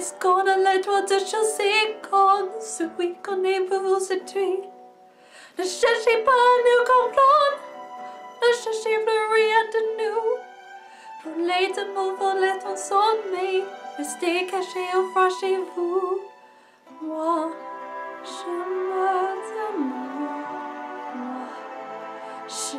scandaletoi de chasser comme celui qu'on est pour vous séduire. Ne cherchez pas à nous comprendre, ne cherchez plus rien de nous. Brûlez de mots, volez ton sommeil, restez caché au froid chez. Moi, je me d'amour, moi, je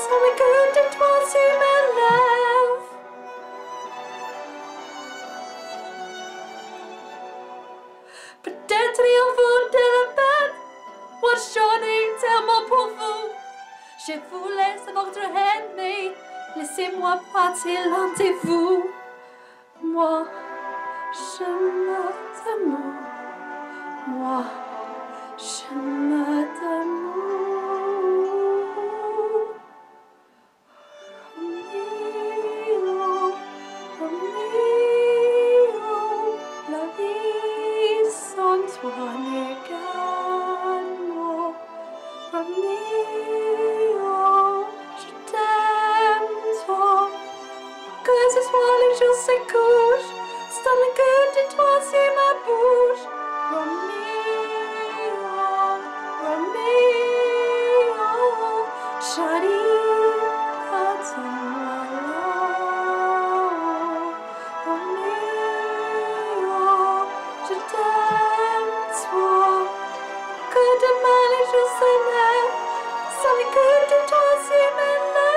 ce soit les jours s'écouchent, sans l'écoute de toi sur ma bouche. Romeo, Romeo, j'arrive, attends-moi là-haut. Romeo, je vous. Laisse votre mais laissez-moi partir vous. Moi, je me Romeo, je. Romeo, Romeo, j'arrive Que demain les jours se lèvent, sans le cœur de toi sur mes